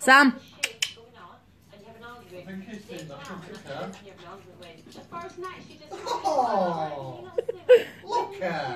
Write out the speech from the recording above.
Sam. Oh, look at.